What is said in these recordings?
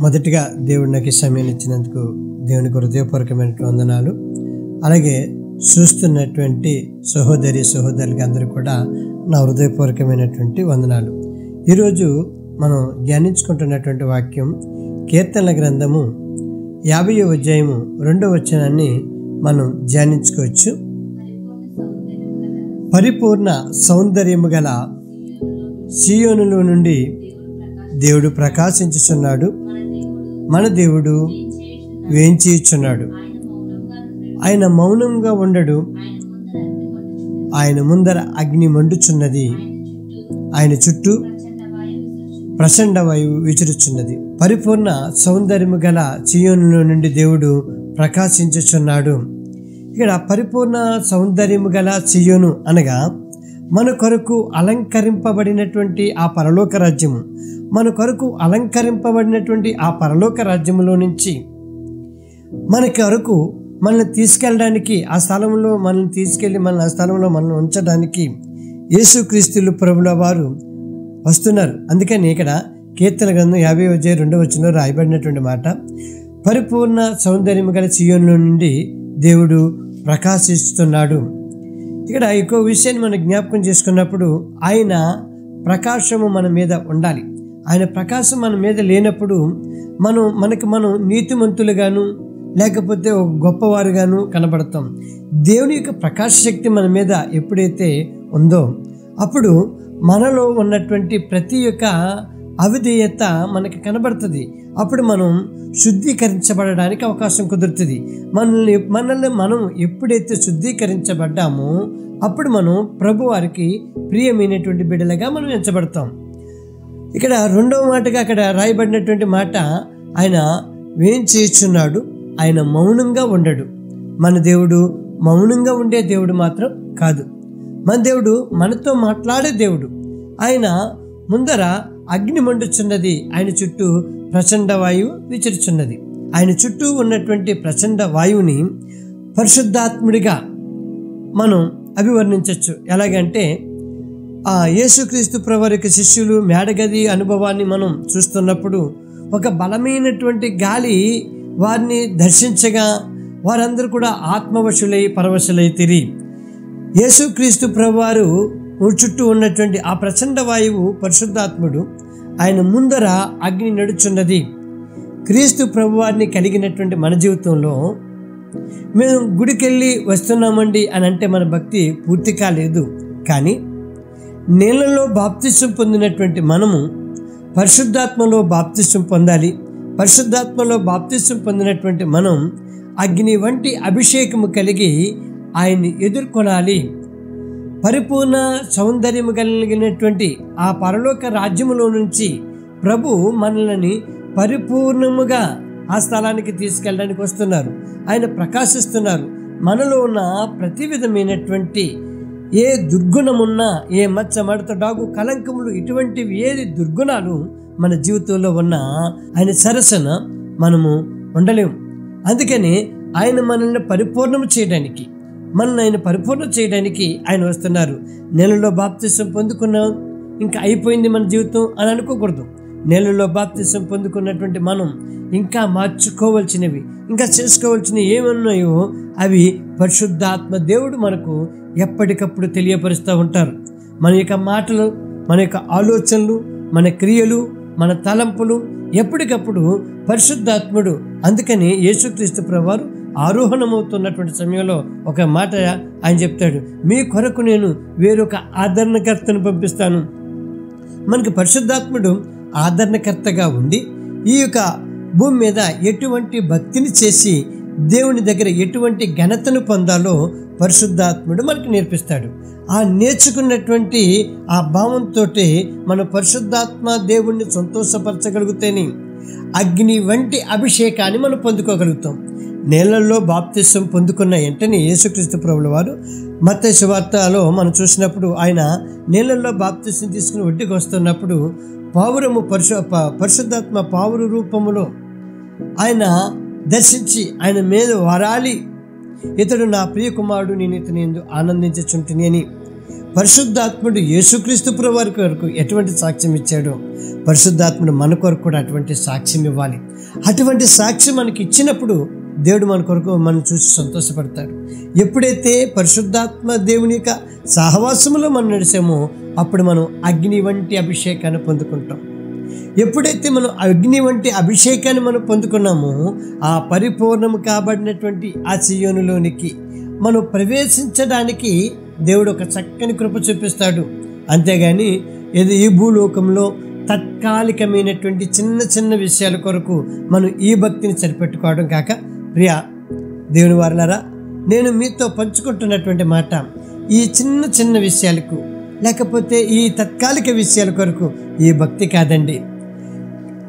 మొదటిగా దేవుడు నాకు సమయం ఇచ్చినందుకు దేవునికి హృదయపూర్వకమైన వందనాలు. అలాగే చూస్తున్నటువంటి సహోదరి సహోదరులకి అందరూ కూడా నా హృదయపూర్వకమైనటువంటి వందనాలు. ఈరోజు మనం ధ్యానించుకుంటున్నటువంటి వాక్యం కీర్తనల గ్రంథము యాభై అధ్యాయము రెండో వచనాన్ని మనం ధ్యానించుకోవచ్చు. పరిపూర్ణ సౌందర్యము గల సియోనులో నుండి దేవుడు ప్రకాశించుచున్నాడు. మన దేవుడు వేంచిచున్నాడు ఆయన మౌనంగా ఉండడు. ఆయన ముందర అగ్ని మండుచున్నది. ఆయన చుట్టూ ప్రచండ వాయువు విచురుచున్నది పరిపూర్ణ సౌందర్యము గల చియోనులో నుండి దేవుడు ప్రకాశించుచున్నాడు. ఇక్కడ పరిపూర్ణ సౌందర్యము గల చియోను అనగా మన కొరకు అలంకరింపబడినటువంటి ఆ పరలోక రాజ్యము మన కొరకు అలంకరింపబడినటువంటి ఆ పరలోక రాజ్యములో నుంచి మన కొరకు మనల్ని తీసుకెళ్ళడానికి ఆ స్థలంలో మనల్ని తీసుకెళ్ళి మన ఆ స్థలంలో మనల్ని ఉంచడానికి యేసుక్రీస్తులు ప్రభుల వారు వస్తున్నారు. అందుకని ఇక్కడ కీర్తన గ్రంథం యాభై వచ్చే రెండో వచ్చిన రాయబడినటువంటి మాట పరిపూర్ణ సౌందర్యం గల చియోన్లో నుండి దేవుడు ప్రకాశిస్తున్నాడు. ఇక్కడ ఇంకో విషయాన్ని మనం జ్ఞాపకం చేసుకున్నప్పుడు ఆయన ప్రకాశము మన మీద ఉండాలి. ఆయన ప్రకాశం మన మీద లేనప్పుడు మనం మనకి మనం నీతిమంతులుగాను లేకపోతే ఒక గొప్పవారుగాను కనబడతాం. దేవుని యొక్క ప్రకాశ శక్తి మన మీద ఎప్పుడైతే ఉందో అప్పుడు మనలో ఉన్నటువంటి ప్రతి ఒక్క అవిధేయత మనకి కనబడుతుంది. అప్పుడు మనం శుద్ధీకరించబడడానికి అవకాశం కుదురుతుంది. మనల్ని మనల్ని మనం ఎప్పుడైతే శుద్ధీకరించబడ్డామో అప్పుడు మనం ప్రభువారికి ప్రియమైనటువంటి బిడ్డలుగా మనం ఎంచబడతాం. ఇక్కడ రెండవ మాటగా అక్కడ రాయబడినటువంటి మాట ఆయన వేం చేస్తున్నాడు ఆయన మౌనంగా ఉండడు. మన దేవుడు మౌనంగా ఉండే దేవుడు మాత్రం కాదు. మన దేవుడు మనతో మాట్లాడే దేవుడు. ఆయన ముందర అగ్ని మండుచున్నది. ఆయన చుట్టూ ప్రచండ వాయువు విచరుచున్నది. ఆయన చుట్టూ ఉన్నటువంటి ప్రచండ వాయువుని పరిశుద్ధాత్ముడిగా మనం అభివర్ణించవచ్చు ఎలాగంటే ఆ యేసుక్రీస్తు ప్రవరికి శిష్యులు మేడగది అనుభవాన్ని మనం చూస్తున్నప్పుడు ఒక బలమైనటువంటి గాలి వారిని దర్శించగా వారందరూ కూడా ఆత్మవశులై పరవశులై తిరిగి యేసుక్రీస్తు ప్రభువారు చుట్టూ ఉన్నటువంటి ఆ ప్రచండ వాయువు పరిశుద్ధాత్ముడు ఆయన ముందర అగ్ని నడుచున్నది. క్రీస్తు ప్రభువారిని కలిగినటువంటి మన జీవితంలో మేము గుడికెళ్ళి వస్తున్నామండి అని అంటే మన భక్తి పూర్తి కాలేదు కానీ నీళ్ళలో బాప్తిష్టం పొందినటువంటి మనము పరిశుద్ధాత్మలో బాప్తిష్టం పొందాలి. పరిశుద్ధాత్మలో బాప్తిష్టం పొందినటువంటి మనం అగ్ని వంటి అభిషేకము కలిగి ఆయన్ని ఎదుర్కొనాలి. పరిపూర్ణ సౌందర్యము కలిగినటువంటి ఆ పరలోక రాజ్యములో నుంచి ప్రభు మనల్ని పరిపూర్ణముగా ఆ స్థలానికి తీసుకెళ్ళడానికి వస్తున్నారు. ఆయన ప్రకాశిస్తున్నారు. మనలో ఉన్న ప్రతి విధమైనటువంటి ఏ దుర్గుణమున్నా ఏ మచ్చ మడత డాగు కలంకములు ఇటువంటివి ఏది దుర్గుణాలు మన జీవితంలో ఉన్న ఆయన సరసన మనము ఉండలేము. అందుకని ఆయన మనల్ని పరిపూర్ణం చేయడానికి మనల్ని ఆయన పరిపూర్ణ చేయడానికి ఆయన వస్తున్నారు. నెలలో బాప్తిసం పొందుకున్నాం ఇంకా అయిపోయింది మన జీవితం అని అనుకోకూడదు. నెలలో బాప్తిసం పొందుకున్నటువంటి మనం ఇంకా మార్చుకోవాల్సినవి ఇంకా చేసుకోవాల్సినవి ఏమన్నాయో అవి పరిశుద్ధాత్మ దేవుడు మనకు ఎప్పటికప్పుడు తెలియపరుస్తూ ఉంటారు. మన యొక్క మాటలు మన యొక్క ఆలోచనలు మన క్రియలు మన తలంపులు ఎప్పటికప్పుడు పరిశుద్ధాత్ముడు. అందుకని యేసుక్రీస్తు ప్రభువారు ఆరోహణమవుతున్నటువంటి సమయంలో ఒక మాట ఆయన చెప్తాడు మీ కొరకు నేను వేరొక ఆదరణకర్తను పంపిస్తాను. మనకు పరిశుద్ధాత్ముడు ఆదరణకర్తగా ఉండి ఈ యొక్క భూమి మీద ఎటువంటి భక్తిని చేసి దేవుని దగ్గర ఎటువంటి ఘనతను పొందాలో పరిశుద్ధాత్ముడు మనకు నేర్పిస్తాడు. ఆ నేర్చుకున్నటువంటి ఆ భావంతో మన పరిశుద్ధాత్మ దేవుణ్ణి సంతోషపరచగలిగితేనే అగ్ని వంటి అభిషేకాన్ని మనం పొందుకోగలుగుతాం. నేలల్లో బాప్తిసం పొందుకున్న వెంటనే యేసుక్రీస్తు ప్రభుల వారు మత శువార్తలో మనం చూసినప్పుడు ఆయన నీళ్ళల్లో బాప్తిసం తీసుకుని ఒడ్డుకు వస్తున్నప్పుడు పావురము పరిశు ప- పరిశుద్ధాత్మ పావురు రూపములో ఆయన దర్శించి ఆయన మీద వరాలి. ఇతడు నా ప్రియ కుమారుడు నేను ఇతని ఎందు ఆనందించుచుంటుని అని. పరిశుద్ధాత్ముడు యేసుక్రీస్తు వారి కొరకు ఎటువంటి సాక్ష్యం ఇచ్చాడో పరిశుద్ధాత్ముడు మన కొరకు కూడా అటువంటి సాక్ష్యం ఇవ్వాలి. అటువంటి సాక్ష్యం మనకి ఇచ్చినప్పుడు దేవుడు మన కొరకు మనం చూసి సంతోషపడతాడు. ఎప్పుడైతే పరిశుద్ధాత్మ దేవుని యొక్క సహవాసములో మనం నడిచామో అప్పుడు మనం అగ్ని వంటి అభిషేకాన్ని పొందుకుంటాం. ఎప్పుడైతే మనం అగ్ని వంటి అభిషేకాన్ని మనం పొందుకున్నామో ఆ పరిపూర్ణము కాబడినటువంటి ఆ సియోనులోనికి మనం ప్రవేశించడానికి దేవుడు ఒక చక్కని కృప చూపిస్తాడు. అంతేగాని ఏదో ఈ భూలోకంలో తాత్కాలికమైనటువంటి చిన్న చిన్న విషయాల కొరకు మనం ఈ భక్తిని సరిపెట్టుకోవడం కాక ప్రియా దేవుని వారులారా నేను మీతో పంచుకుంటున్నటువంటి మాట ఈ చిన్న చిన్న విషయాలకు లేకపోతే ఈ తాత్కాలిక విషయాల కొరకు ఈ భక్తి కాదండి.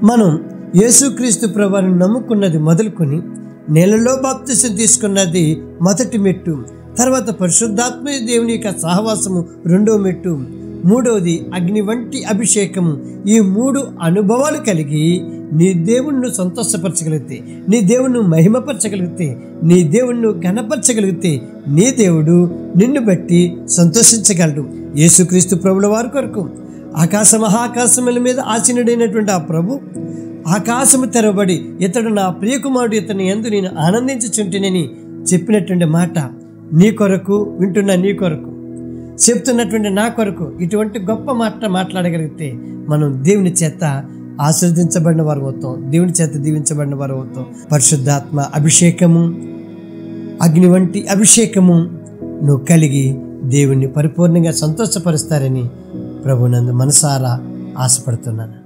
మనం యేసుక్రీస్తు ప్రభువును నమ్ముకున్నది మొదలుకొని నెలలో బాప్తిసం తీసుకున్నది మొదటి మెట్టు తర్వాత పరిశుద్ధాత్మ దేవుని యొక్క సహవాసము రెండో మెట్టు మూడవది అగ్ని వంటి అభిషేకము. ఈ మూడు అనుభవాలు కలిగి నీ దేవుణ్ణి సంతోషపరచగలిగితే నీ దేవుణ్ణి మహిమపరచగలిగితే నీ దేవుణ్ణి ఘనపరచగలిగితే నీ దేవుడు నిన్ను బట్టి సంతోషించగలడు. యేసుక్రీస్తు ప్రభుల వారి కొరకు ఆకాశ మహాకాశముల మీద ఆచీనుడైనటువంటి ఆ ప్రభు ఆకాశము తెరవబడి ఇతడు నా ప్రియకుమారుడు ఇతని ఎందు నేను ఆనందించుచుంటేనని చెప్పినటువంటి మాట నీ కొరకు వింటున్న నీ కొరకు. చెప్తున్నటువంటి నా కొరకు ఇటువంటి గొప్ప మాట మాట్లాడగలిగితే మనం దేవుని చేత ఆశ్రదించబడిన వారు అవుతాం. దేవుని చేత దీవించబడిన వారు అవుతాం. పరిశుద్ధాత్మ అభిషేకము అగ్ని వంటి అభిషేకము నువ్వు కలిగి దేవుణ్ణి పరిపూర్ణంగా సంతోషపరుస్తారని ప్రభునందు మనసారా ఆశపడుతున్నాను.